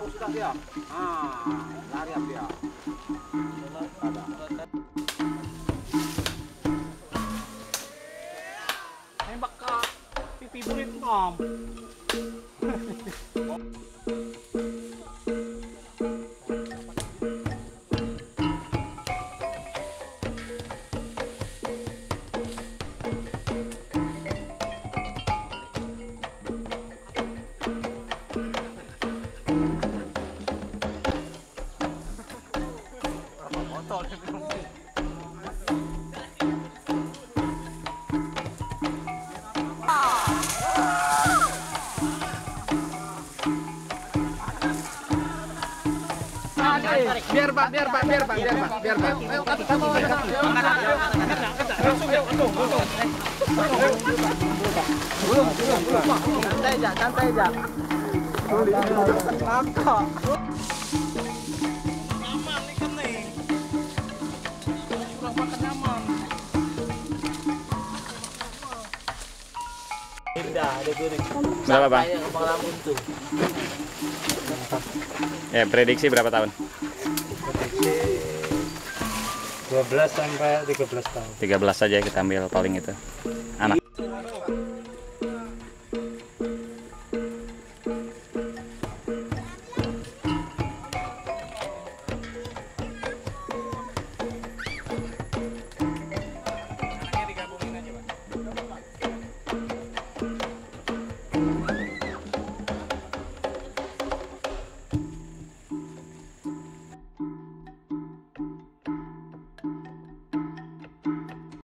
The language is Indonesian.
Jauh sudah dia. Ah, lari dia? Ke pipi burit. Biar Pak, biar Pak, biar Pak, biar Pak, biar Pak. Ayo kaki kamu. Santai aja, santai aja. Berapa bang? Ya prediksi berapa tahun? Prediksi 12 sampai 13 tahun. 13 saja kita ambil paling itu. Anak.